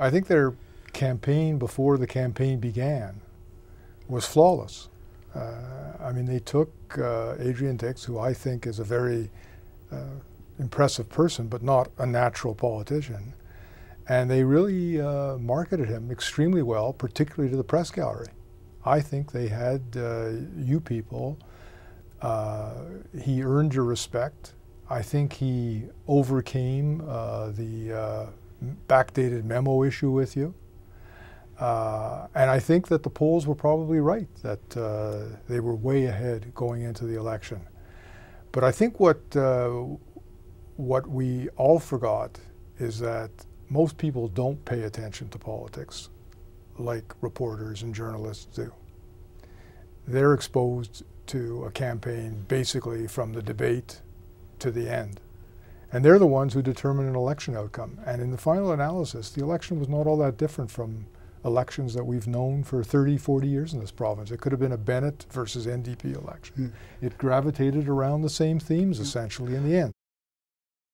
I think their campaign before the campaign began was flawless. Uh, I mean, they took uh, Adrian Dix, who I think is a very uh, impressive person, but not a natural politician, and they really uh, marketed him extremely well, particularly to the press gallery. I think they had uh, you people. Uh, he earned your respect. I think he overcame the backdated memo issue with you. Uh, and I think that the polls were probably right, that uh, they were way ahead going into the election. But I think what, uh, what we all forgot is that most people don't pay attention to politics like reporters and journalists do. They're exposed to a campaign basically from the debate to the end. And they're the ones who determine an election outcome. And in the final analysis, the election was not all that different from elections that we've known for 30, 40 years in this province. It could have been a Bennett versus NDP election. Mm. It gravitated around the same themes, mm. essentially, in the end.